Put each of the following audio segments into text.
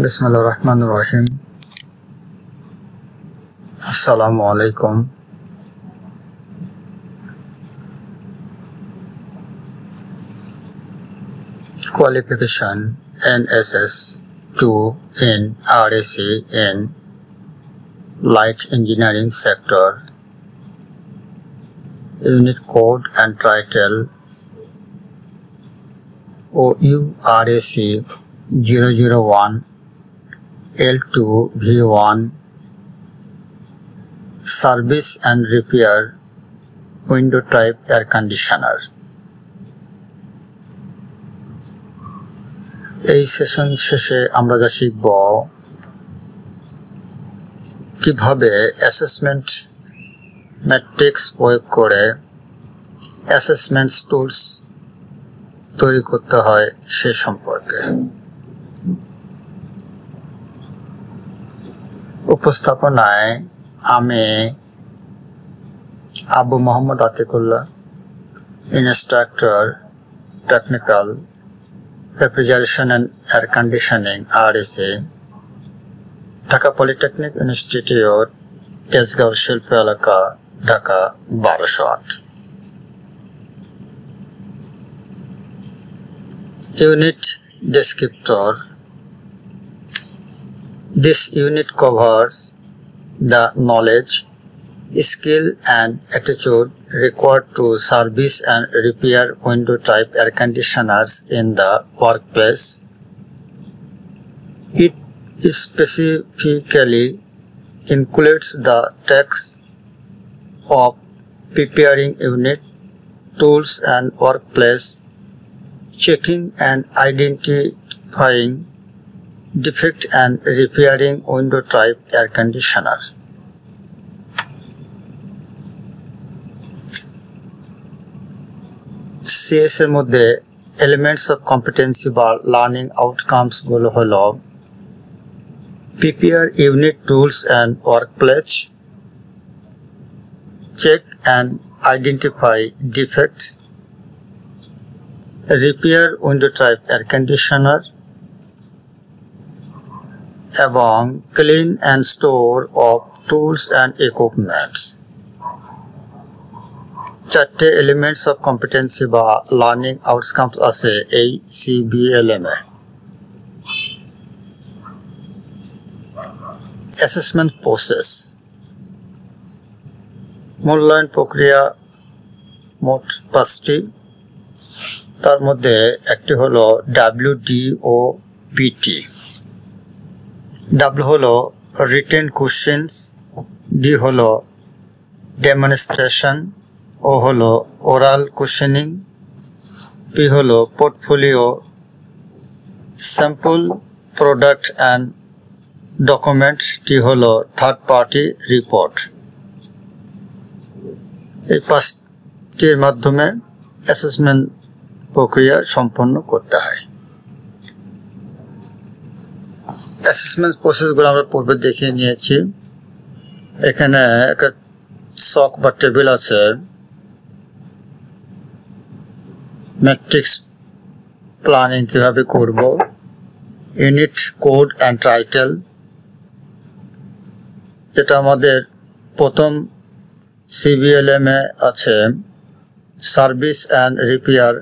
বিসমুল্লাহ রহমান রহিম আসসালামু আলাইকুম qualification NSS 2 in RAC in light engineering sector unit code and title OURAC 001 L2 V1 service and repair window type air conditioner. এই session শেষে আমরা যা শিখব, কীভাবে অ্যাসেসমেন্ট ম্যাট্রিক্স প্রয়োগ করে অ্যাসেসমেন্ট টুলস তৈরি করতে হয় সে সম্পর্কে। উপস্থাপনায় আমি Abu Mohammad Atikullah, instructor, technical, refrigeration and air conditioning RSA Dhaka polytechnic institute Tejgaon শিল্প এলাকা, ঢাকা বারোশো আট। Unit descriptor this unit covers the knowledge skill and attitude required to service and repair window type air conditioners in the workplace. It specifically includes the tasks of preparing unit tools and workplace checking and identifying defect and repairing window type air conditioner. CS এর মধ্যে elements of competency বা learning আউটকামসগুলো হলো prepare unit tools and work place check and identify defects repair window type air conditioner এবং clean and store of tools and equipments চারটে elements of competency বা learning outcomes আছে এই সিবিএলএম এ assessment process মূল্যায়ন প্রক্রিয়া মোট পাঁচটি তার মধ্যে একটি হলো W D O PT W হলো রিটেন কোশ্চেন্স ডি হলো ডেমনস্ট্রেশন ও হলো ওরাল কোশ্চেনিং পি হলো portfolio sample product and document T হলো থার্ড পার্টি রিপোর্ট এই পাঁচটির মাধ্যমে অ্যাসেসমেন্ট প্রক্রিয়া সম্পন্ন করতে হয়। অ্যাসেসমেন্ট প্রসেসগুলো আমরা পূর্বে দেখিয়ে নিয়েছি। এখানে একটা শক বা টেবিল আছে। ম্যাট্রিক্স প্ল্যানিং কীভাবে করব? ইউনিট কোড অ্যান্ড টাইটেল যেটা আমাদের প্রথম সিবিএলএম এ আছে। Service and repair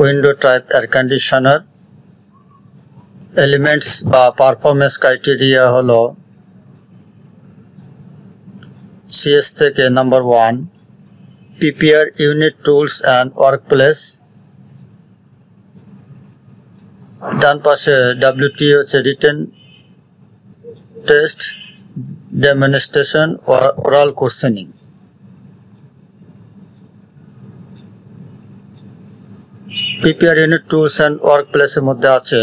window type air conditioner elements বা পারফরমেন্স ক্রাইটেরিয়া হলো সিএস থেকে number one PPR unit tools and work place ডান পাশে ডাব্লিউটি হচ্ছে written test demonstration oral questioning PPR unit tools and work প্লেসের মধ্যে আছে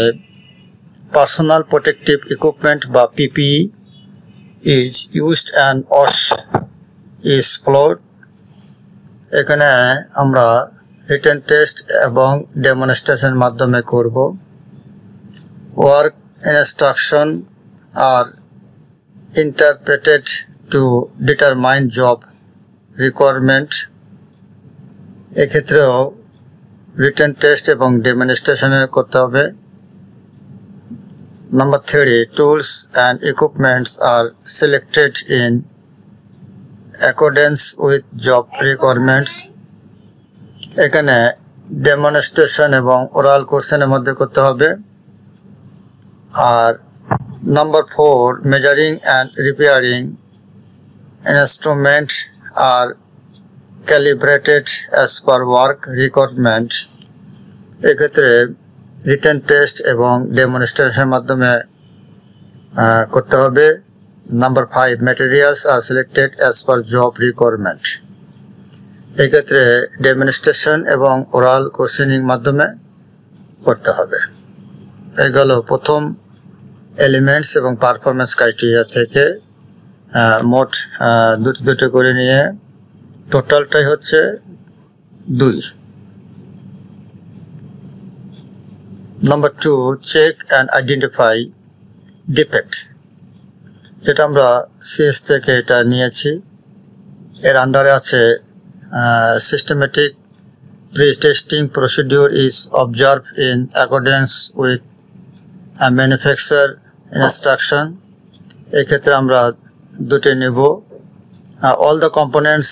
পার্সোনাল প্রোটেকটিভ ইকুইপমেন্ট বা PPE is used and wash is followed এখানে আমরা রিটেন টেস্ট এবং ডেমনস্ট্রেশনের মাধ্যমে করব। Work instruction are interpreted to determine job requirement এক্ষেত্রেও রিটেন টেস্ট এবং ডেমনস্ট্রেশনের করতে হবে। Number three, tools and equipments are selected in accordance with job requirements. এখানে ডেমনস্ট্রেশন এবং ওরাল কোশ্চেনের মধ্যে করতে হবে আর number four measuring and repairing instrument are calibrated as per work requirement এক্ষেত্রে রিটার্ন টেস্ট এবং ডেমনস্ট্রেশনের মাধ্যমে করতে হবে। Number five materials are selected as per job requirement এক্ষেত্রে ডেমনস্ট্রেশন এবং ওরাল কোশ্চেনিং মাধ্যমে করতে হবে। এগুলো প্রথম এলিমেন্টস এবং পারফরমেন্স ক্রাইটেরিয়া থেকে মোট দুটো দুটো করে নিয়ে টোটালটাই হচ্ছে দুই। Number two check and identify defect যেটা আমরা সিএস থেকে এটা নিয়েছি। এর আন্ডারে আছে systematic pre testing procedure is observe in accordance with manufacture instruction এক্ষেত্রে আমরা দুটি নেব। All the components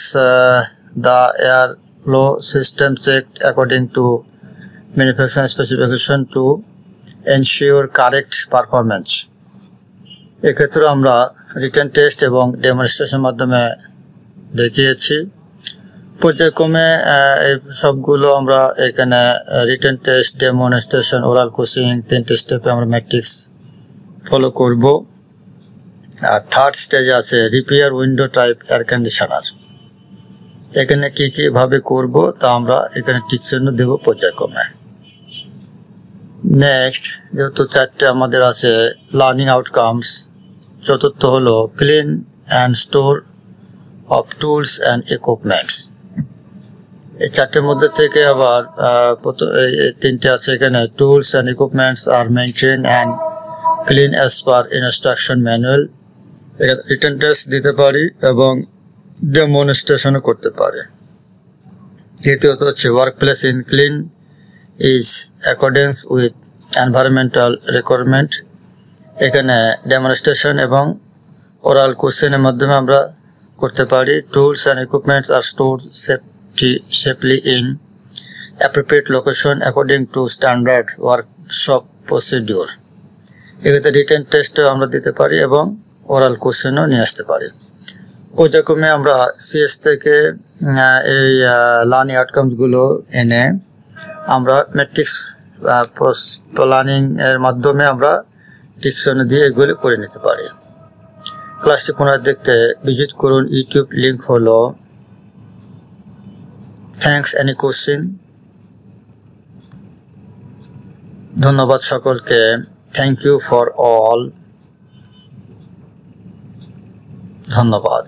the air flow system check according to manufacturing specification to ensure correct performance. এক্ষেত্রে আমরা রিটার্ন টেস্ট এবং ডেমনস্ট্রেশন মাধ্যমে দেখিয়েছি। পর্যায়ক্রমে এই সবগুলো আমরা এখানে return test demonstration oral coaching তিনটে স্টেপে আমরা ম্যাট্রিক্স ফলো করব। আর থার্ড স্টেজে আছে repair window type air conditioner এখানে কি কীভাবে করব তা আমরা এখানে টিক চিহ্ন দেব পর্যায়ক্রমে। নেক্সট যেহেতু চারটে আমাদের আছে লার্নিং আউটকামস চতুর্থ হলো clean and store of tools and equipments এই চারটের মধ্যে থেকে আবার তিনটে আছে এখানে tools and equipments are maintain and clean as per instruction manual return test দিতে পারি এবং ডেমনস্ট্রেশনও করতে পারে। তৃতীয়ত হচ্ছে work place in clean is accordance with environmental requirement এখানে ডেমনস্ট্রেশন এবং ওরাল কোশ্চেনের মাধ্যমে আমরা করতে পারি। Tools and equipments are store safety safely in appropriate location according to standard workshop procedure এক্ষেত্রে রিটার্ন টেস্টও আমরা দিতে পারি এবং ওরাল কোশ্চেনও নিয়ে আসতে পারি। পর্যায়ক্রমে আমরা সিএস থেকে এই লার্নিং আউটকামসগুলো এনে আমরা ম্যাট্রিক্স প্ল্যানিং এর মাধ্যমে আমরা টিকশনে দিয়ে এগুলি করে নিতে পারি। ক্লাসটি পুনরায় দেখতে ভিজিট করুন ইউটিউব লিঙ্ক হলো থ্যাংকস এনি কোশ্চিন ধন্যবাদ সকলকে। থ্যাংক ইউ ফর অল ধন্যবাদ।